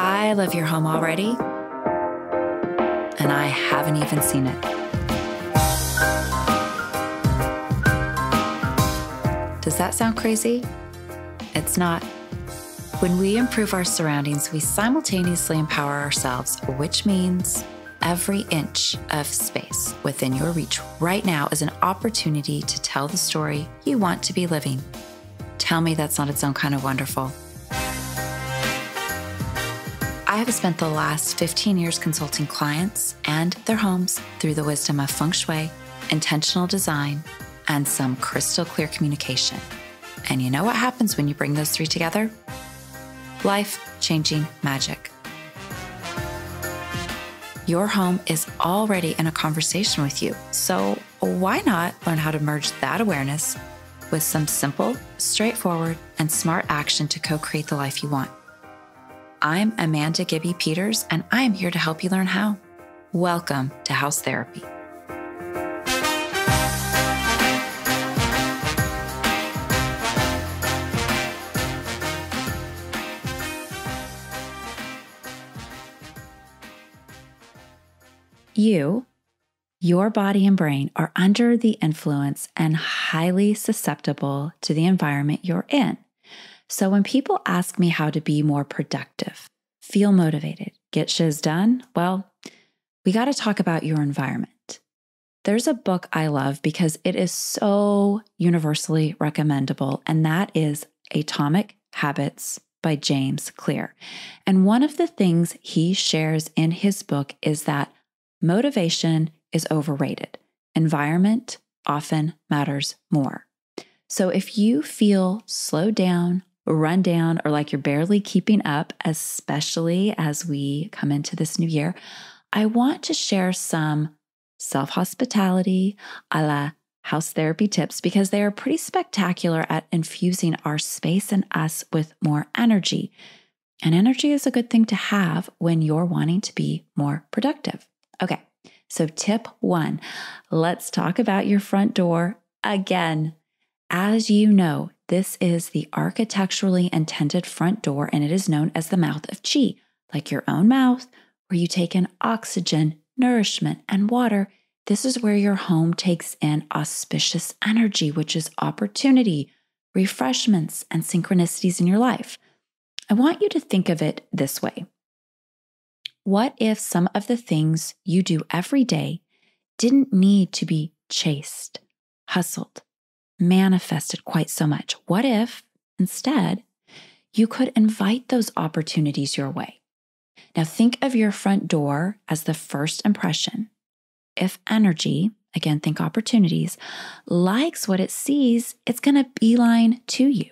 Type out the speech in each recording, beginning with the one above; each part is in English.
I love your home already, and I haven't even seen it. Does that sound crazy? It's not. When we improve our surroundings, we simultaneously empower ourselves, which means every inch of space within your reach right now is an opportunity to tell the story you want to be living. Tell me that's not its own kind of wonderful. I have spent the last 15 years consulting clients and their homes through the wisdom of feng shui, intentional design, and some crystal clear communication. And you know what happens when you bring those three together? Life changing magic. Your home is already in a conversation with you, so why not learn how to merge that awareness with some simple, straightforward, and smart action to co create the life you want? I'm Amanda Gibby Peters, and I'm here to help you learn how. Welcome to House Therapy. You, your body and brain are under the influence and highly susceptible to the environment you're in. So when people ask me how to be more productive, feel motivated, get shiz done, well, we got to talk about your environment. There's a book I love because it is so universally recommendable, and that is Atomic Habits by James Clear. And one of the things he shares in his book is that motivation is overrated. Environment often matters more. So if you feel slowed down, run down, or like you're barely keeping up, especially as we come into this new year, I want to share some self hospitality a la house therapy tips because they are pretty spectacular at infusing our space and us with more energy. And energy is a good thing to have when you're wanting to be more productive. Okay, so tip one let's talk about your front door again. As you know, this is the architecturally intended front door, and it is known as the mouth of chi, like your own mouth, where you take in oxygen, nourishment, and water. This is where your home takes in auspicious energy, which is opportunity, refreshments, and synchronicities in your life. I want you to think of it this way what if some of the things you do every day didn't need to be chased, hustled, manifested quite so much? What if instead you could invite those opportunities your way? Now, think of your front door as the first impression. If energy, again, think opportunities, likes what it sees, it's going to beeline to you.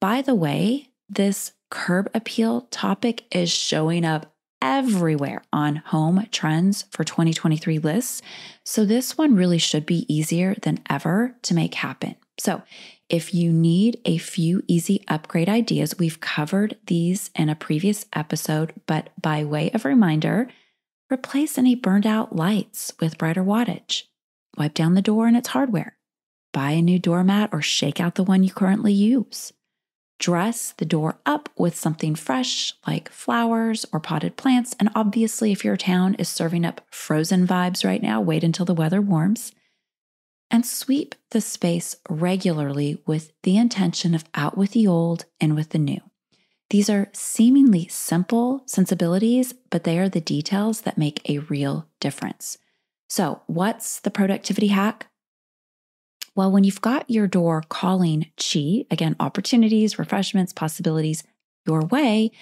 By the way, this curb appeal topic is showing up everywhere on home trends for 2023 lists. So this one really should be easier than ever to make happen. So, if you need a few easy upgrade ideas, we've covered these in a previous episode, but by way of reminder, replace any burned out lights with brighter wattage. Wipe down the door and its hardware. Buy a new doormat or shake out the one you currently use dress the door up with something fresh like flowers or potted plants. And obviously, if your town is serving up frozen vibes right now, wait until the weather warms. And sweep the space regularly with the intention of out with the old and with the new. These are seemingly simple sensibilities, but they are the details that make a real difference. So, what's the productivity hack? Well, when you've got your door calling chi, again, opportunities, refreshments, possibilities your way,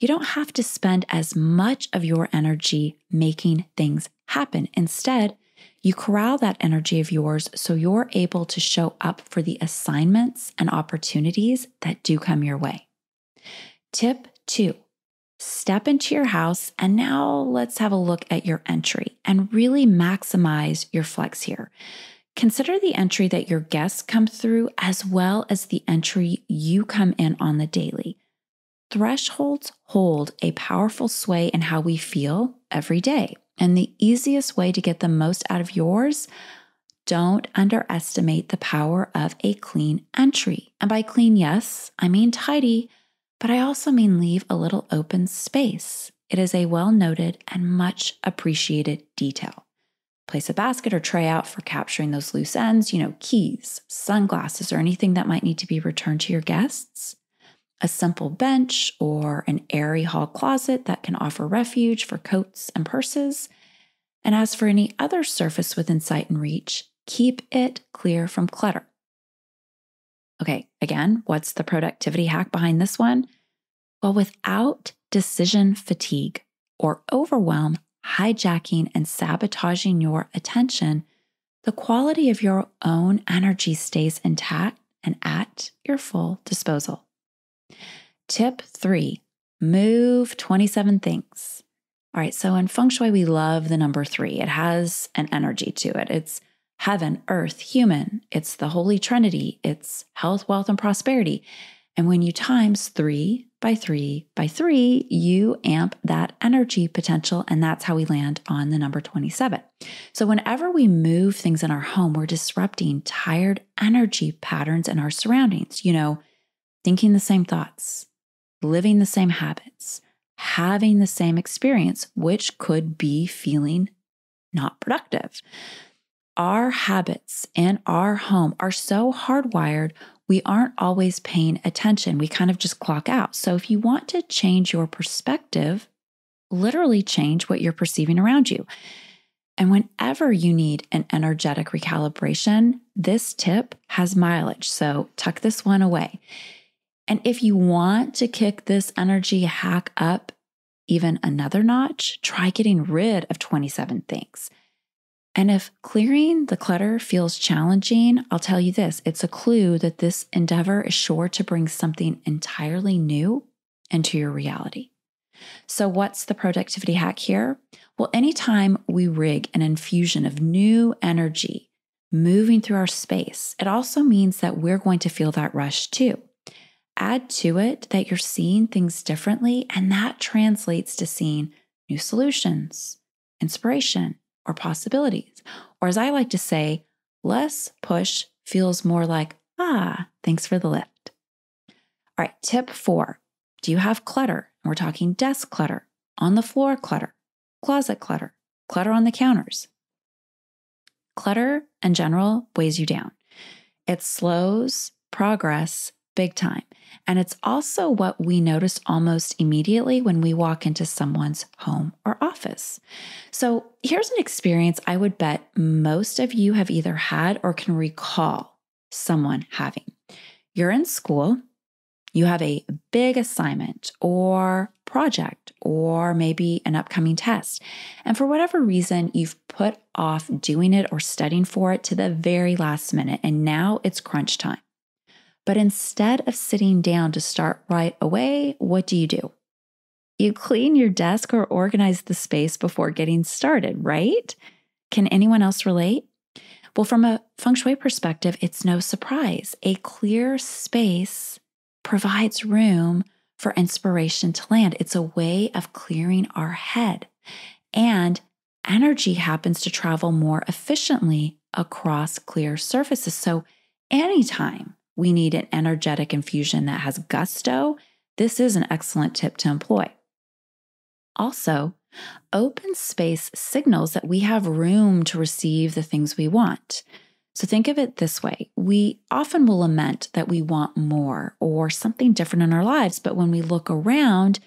you don't have to spend as much of your energy making things happen. Instead, you corral that energy of yours so you're able to show up for the assignments and opportunities that do come your way. Tip two step into your house, and now let's have a look at your entry and really maximize your flex here. Consider the entry that your guests come through as well as the entry you come in on the daily. Thresholds hold a powerful sway in how we feel every day. And the easiest way to get the most out of yours, don't underestimate the power of a clean entry. And by clean, yes, I mean tidy, but I also mean leave a little open space. It is a well noted and much appreciated detail. Place a basket or tray out for capturing those loose ends, you know, keys, sunglasses, or anything that might need to be returned to your guests. A simple bench or an airy hall closet that can offer refuge for coats and purses. And as for any other surface within sight and reach, keep it clear from clutter. Okay, again, what's the productivity hack behind this one? Well, without decision fatigue or overwhelm hijacking and sabotaging your attention, the quality of your own energy stays intact and at your full disposal. Tip three move 27 things. All right, so in feng shui, we love the number three. It has an energy to it. It's heaven, earth, human. It's the Holy Trinity. It's health, wealth, and prosperity. And when you times three by three by three, you amp that energy potential. And that's how we land on the number 27. So, whenever we move things in our home, we're disrupting tired energy patterns in our surroundings. You know, thinking the same thoughts, living the same habits, having the same experience, which could be feeling not productive. Our habits in our home are so hardwired we aren't always paying attention. We kind of just clock out. So if you want to change your perspective, literally change what you're perceiving around you. And whenever you need an energetic recalibration, this tip has mileage. So tuck this one away. And if you want to kick this energy hack up even another notch, try getting rid of 27 things. And if clearing the clutter feels challenging, I'll tell you this it's a clue that this endeavor is sure to bring something entirely new into your reality. So, what's the productivity hack here? Well, anytime we rig an infusion of new energy moving through our space, it also means that we're going to feel that rush too. Add to it that you're seeing things differently, and that translates to seeing new solutions, inspiration, or possibilities. Or as I like to say, less push feels more like, ah, thanks for the lift. All right, tip four Do you have clutter? we're talking desk clutter, on the floor clutter, closet clutter, clutter on the counters. Clutter in general weighs you down. It slows progress big time. And it's also what we notice almost immediately when we walk into someone's home or office. So here's an experience I would bet most of you have either had or can recall someone having. You're in school, you have a big assignment or project or maybe an upcoming test. And for whatever reason, you've put off doing it or studying for it to the very last minute. And now it's crunch time. But instead of sitting down to start right away, what do you do? You clean your desk or organize the space before getting started, right? Can anyone else relate? Well, from a feng shui perspective, it's no surprise. A clear space provides room for inspiration to land. It's a way of clearing our head. And energy happens to travel more efficiently across clear surfaces. So, anytime we need an energetic infusion that has gusto, this is an excellent tip to employ. Also, open space signals that we have room to receive the things we want. So think of it this way we often will lament that we want more or something different in our lives, but when we look around,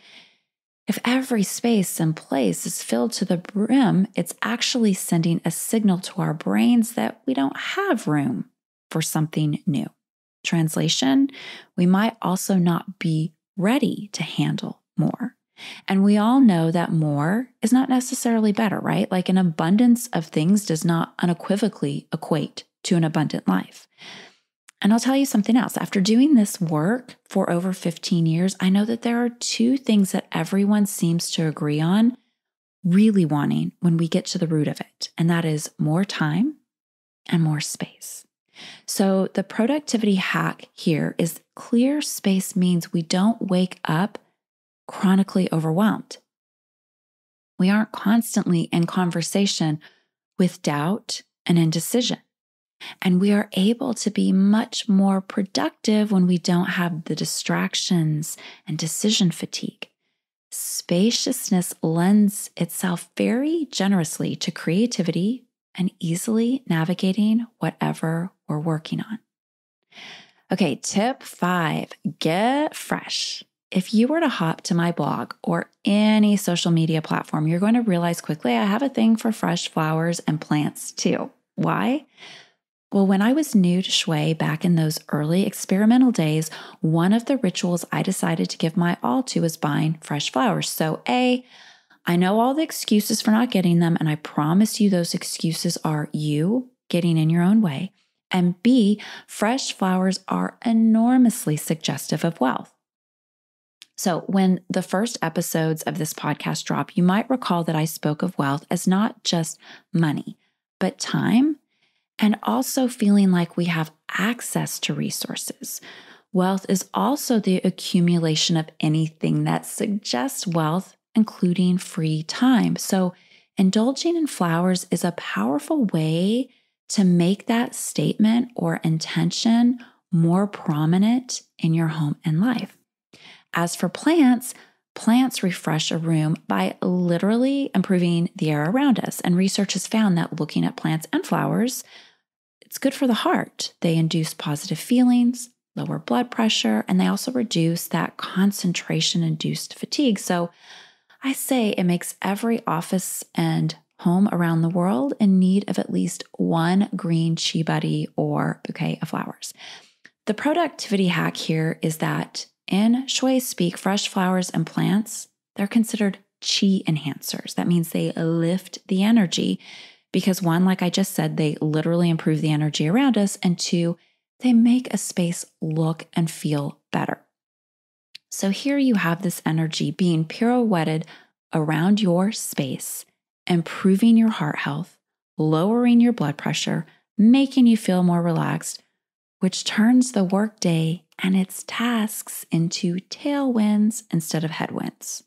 if every space and place is filled to the brim, it's actually sending a signal to our brains that we don't have room for something new. Translation, we might also not be ready to handle more. And we all know that more is not necessarily better, right? Like an abundance of things does not unequivocally equate to an abundant life. And I'll tell you something else. After doing this work for over 15 years, I know that there are two things that everyone seems to agree on really wanting when we get to the root of it, and that is more time and more space. So, the productivity hack here is clear space means we don't wake up chronically overwhelmed. We aren't constantly in conversation with doubt and indecision. And we are able to be much more productive when we don't have the distractions and decision fatigue. Spaciousness lends itself very generously to creativity and easily navigating whatever we're working on. Okay, tip five get fresh. If you were to hop to my blog or any social media platform, you're going to realize quickly I have a thing for fresh flowers and plants too. Why? Well, when I was new to Shui back in those early experimental days, one of the rituals I decided to give my all to was buying fresh flowers. So, A, I know all the excuses for not getting them, and I promise you those excuses are you getting in your own way. And B, fresh flowers are enormously suggestive of wealth. So, when the first episodes of this podcast drop, you might recall that I spoke of wealth as not just money, but time and also feeling like we have access to resources. Wealth is also the accumulation of anything that suggests wealth, including free time. So, indulging in flowers is a powerful way to make that statement or intention more prominent in your home and life. As for plants, plants refresh a room by literally improving the air around us. And research has found that looking at plants and flowers it's good for the heart. They induce positive feelings, lower blood pressure, and they also reduce that concentration induced fatigue. So I say it makes every office and home around the world in need of at least one green chi buddy or bouquet of flowers. The productivity hack here is that in Shui speak, fresh flowers and plants, they're considered chi enhancers. That means they lift the energy because one, like I just said, they literally improve the energy around us. And two, they make a space look and feel better. So here you have this energy being pirouetted around your space, improving your heart health, lowering your blood pressure, making you feel more relaxed, which turns the workday and its tasks into tailwinds instead of headwinds.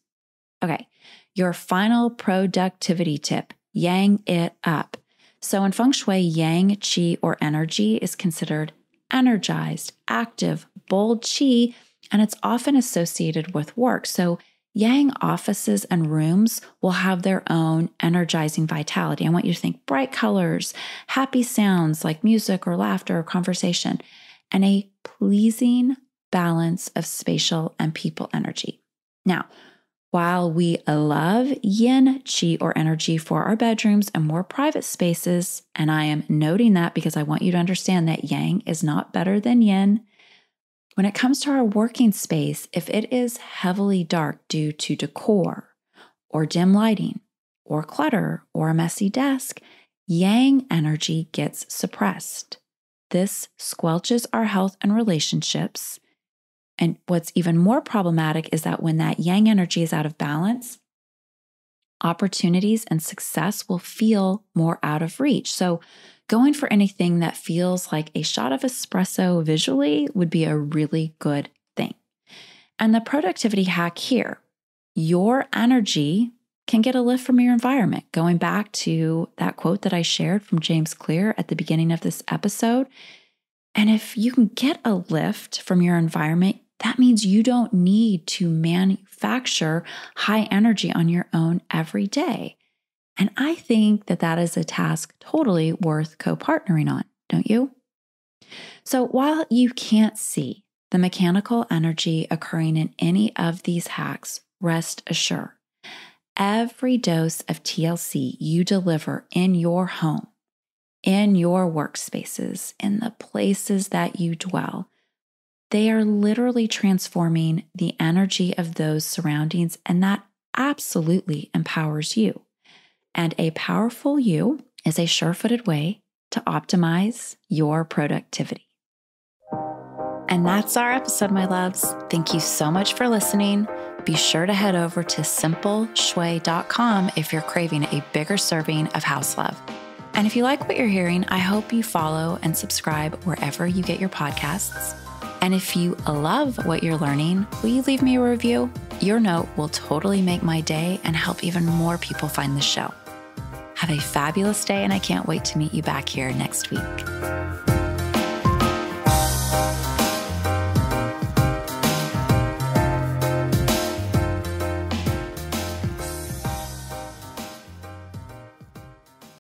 Okay, your final productivity tip yang it up. So in feng shui, yang, qi, or energy is considered energized, active, bold qi, and it's often associated with work. So yang offices and rooms will have their own energizing vitality. I want you to think bright colors, happy sounds like music or laughter or conversation, and a pleasing balance of spatial and people energy. Now, while we love yin chi or energy for our bedrooms and more private spaces, and I am noting that because I want you to understand that yang is not better than yin. When it comes to our working space, if it is heavily dark due to decor or dim lighting or clutter or a messy desk, yang energy gets suppressed. This squelches our health and relationships and what's even more problematic is that when that yang energy is out of balance, opportunities and success will feel more out of reach. So, going for anything that feels like a shot of espresso visually would be a really good thing. And the productivity hack here your energy can get a lift from your environment. Going back to that quote that I shared from James Clear at the beginning of this episode. And if you can get a lift from your environment, that means you don't need to manufacture high energy on your own every day. And I think that that is a task totally worth co partnering on, don't you? So while you can't see the mechanical energy occurring in any of these hacks, rest assured. Every dose of TLC you deliver in your home, in your workspaces, in the places that you dwell, they are literally transforming the energy of those surroundings, and that absolutely empowers you. And a powerful you is a sure footed way to optimize your productivity. And that's our episode, my loves. Thank you so much for listening. Be sure to head over to simpleshui.com if you're craving a bigger serving of house love. And if you like what you're hearing, I hope you follow and subscribe wherever you get your podcasts. And if you love what you're learning, will you leave me a review? Your note will totally make my day and help even more people find the show. Have a fabulous day, and I can't wait to meet you back here next week.